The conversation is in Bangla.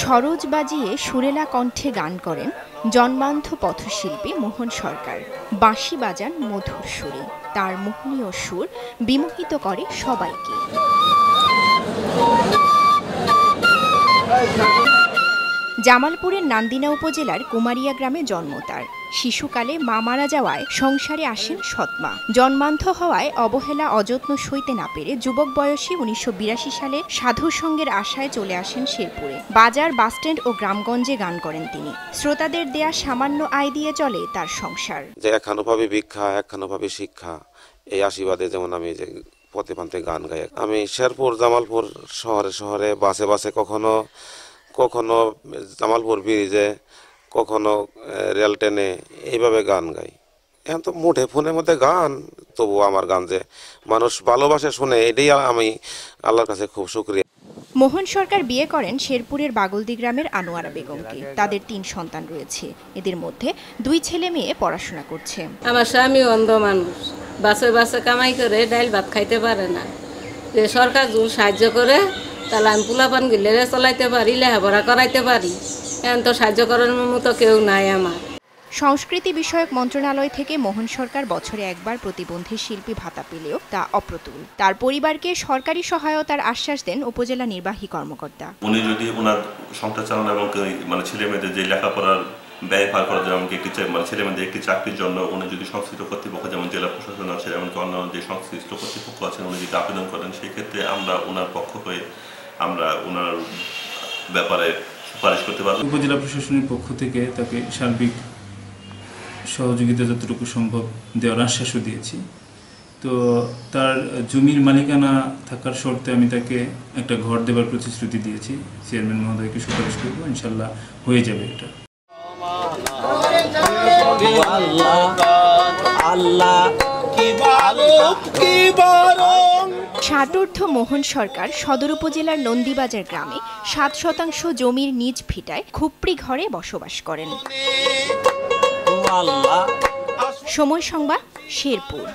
সরোজ বাজিয়ে সুরেলা কণ্ঠে গান করেন জন্মান্ধ পথশিল্পী মোহন সরকার। বাঁশি বাজান মধুর সুরে, তার মোহনীয় সুর বিমোহিত করে সবাইকে। জামালপুরের নান্দিনা উপজেলার কুমারিয়া গ্রামে জন্ম তার। শিশুকালে মা মারা যাওয়ায় সংসারে আসেন সৎমা। জন্মান্ধ হওয়ায় অবহেলা, অযত্ন সইতে না পেরে যুবক বয়সী উনিশশো সালে সাধু সঙ্গের আশায় চলে আসেন শেরপুরে। বাজার বাসস্ট্যান্ড ও গ্রামগঞ্জে গান করেন তিনি। শ্রোতাদের দেয়া সামান্য আয় দিয়ে চলে তার সংসার। যে একখানো পাবে ভিক্ষা একখানো পাবে শিক্ষা, এই আশীর্বাদে যেমন আমি যে পথে পান্তে গান গাই। আমি শেরপুর, জামালপুর শহরে শহরে বাসে বাসে কখনো কখনো জামালপুর ব্রিজে কখনো রেল ট্রেনে এইভাবে গান গাই। এখন তো মুঠে ফোনের মধ্যে গান তবু আমার গান যে মানুষ ভালোবাসে শুনে এটাই আমি আল্লাহর কাছে খুব শুক্রিয়া। মোহন সরকার বিয়ে করেন শেরপুরের বাগলদি গ্রামের আনোয়ারা বেগমকে। তাদের তিন সন্তান রয়েছে। এদের মধ্যে দুই ছেলে মেয়ে পড়াশোনা করছে। আমার স্বামী অন্ধ মানুষ। বাসে বাসে কামাই করে ডাইল ভাত খাইতে পারে না। যে সরকার সাহায্য করে তাহলে আমি পোলাপান গিলে চলাইতে পারি লেহাপড়া করাইতে পারি। এখন তো সাহায্য করার মতো কেউ নাই আমার। সংস্কৃতি বিষয়ক মন্ত্রণালয় থেকে মোহন সরকার বছরে একবার প্রতিবন্ধী শিল্পী ভাতা পেলেও তা অপ্রতুল। তার পরিবারকে সরকারি সহায়তার আশ্বাস দেন উপজেলা নির্বাহী কর্মকর্তা। উনি যদি ওনার সংসার চালানো এবং মানে ছেলে মেয়েদের যে লেখাপড়ার ব্যয় পার করার জন্য এমনকি একটি মানে ছেলে মেয়েদের একটি চাকরির জন্য উনি যদি সংশ্লিষ্ট কর্তৃপক্ষ যেমন জেলা প্রশাসন আছে এমনকি অন্যান্য যে সংশ্লিষ্ট কর্তৃপক্ষ আছেন উনি যদি আবেদন করেন সেই ক্ষেত্রে আমরা ওনার পক্ষ হয়ে আমরা ওনার ব্যাপারে সুপারিশ করতে পারব। উপজেলা প্রশাসনের পক্ষ থেকে তাকে সার্বিক সহযোগিতা যতটুকু সম্ভব দেওয়ার আশ্বাসও দিয়েছি। তো তার জমির মালিকানা থাকার শর্তে আমি তাকে একটা ঘর দেওয়ার প্রতিশ্রুতি দিয়েছি। চেয়ারম্যান মহোদয়কে সুপারিশ করব ইনশাল্লাহ হয়ে যাবে এটা। ষাটোর্ধ মোহন সরকার সদর উপজেলার নন্দীবাজার গ্রামে সাত শতাংশ জমির নিজ ভিটায় খুপড়ি ঘরে বসবাস করেন। সময় সংবাদ শেরপুর।